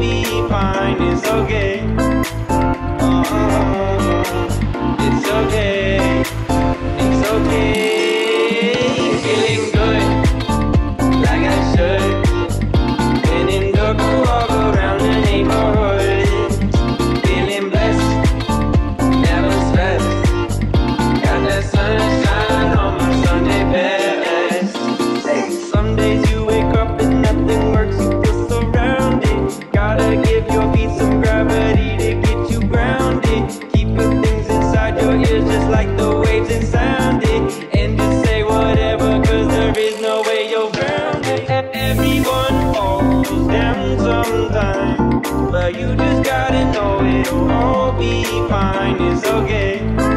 be fine. It's okay. It's okay. Uh,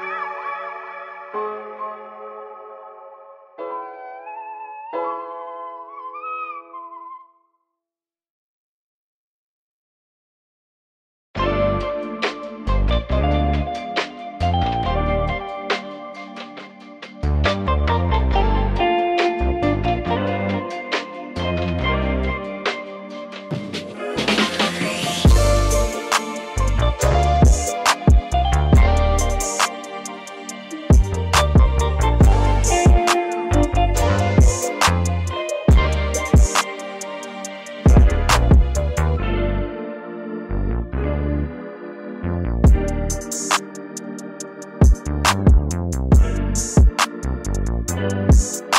Thank you. Podcast.